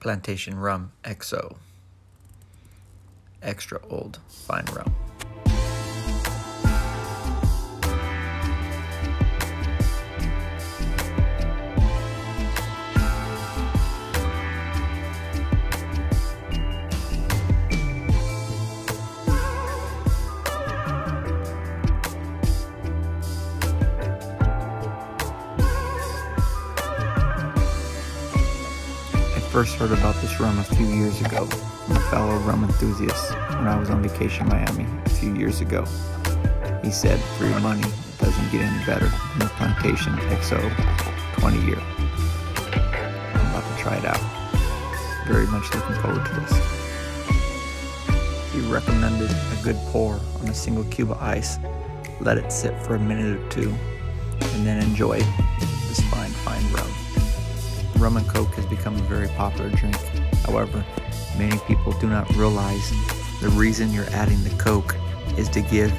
Plantation Rum XO. Extra old fine rum. First heard about this rum a few years ago from a fellow rum enthusiast when I was on vacation in Miami a few years ago. He said, for your money, it doesn't get any better than the Plantation XO 20 year. I'm about to try it out. Very much looking forward to this. He recommended a good pour on a single cube of ice, let it sit for a minute or two, and then enjoy this fine, fine rum rum and coke has become a very popular drink. However, many people do not realize the reason you're adding the coke is to give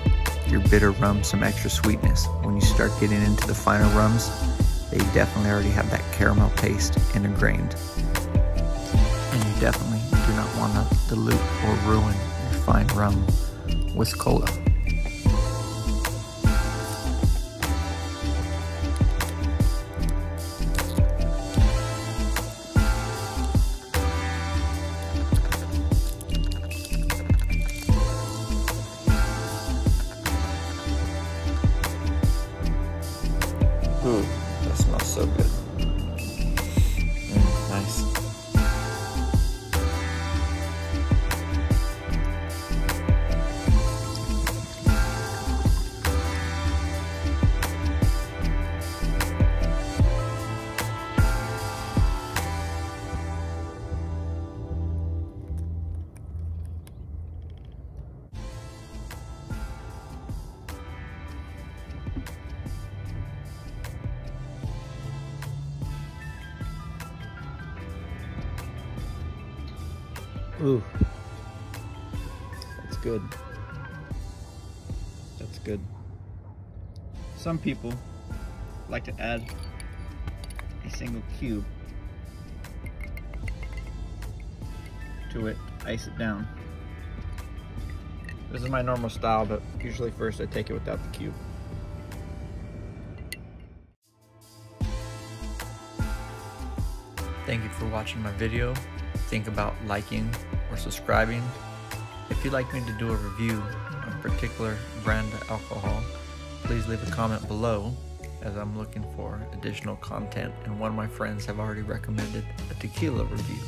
your bitter rum some extra sweetness. When you start getting into the finer rums, they definitely already have that caramel taste ingrained. And you definitely do not want to dilute or ruin your fine rum with cola. Ooh, that smells so good. Ooh. That's good. That's good. Some people like to add a single cube to it, ice it down. This is my normal style, but usually first I take it without the cube. Thank you for watching my video. Think about liking or subscribing. If you'd like me to do a review of a particular brand of alcohol, please leave a comment below as I'm looking for additional content and one of my friends have already recommended a tequila review,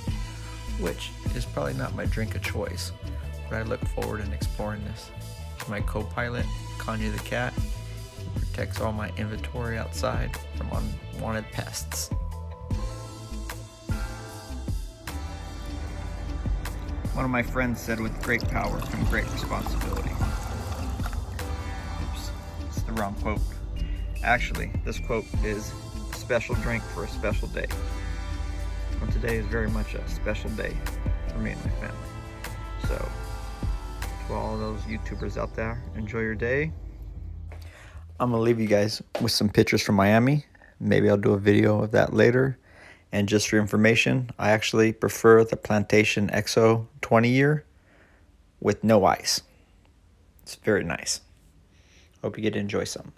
which is probably not my drink of choice, but I look forward in exploring this. My co-pilot, Kanye the cat, protects all my inventory outside from unwanted pests. One of my friends said, with great power comes great responsibility. Oops, it's the wrong quote. Actually, this quote is a special drink for a special day. And today is very much a special day for me and my family. So, to all those YouTubers out there, enjoy your day. I'm gonna leave you guys with some pictures from Miami. Maybe I'll do a video of that later. And just for information, I actually prefer the Plantation XO 20 year with no ice. It's very nice. Hope you get to enjoy some.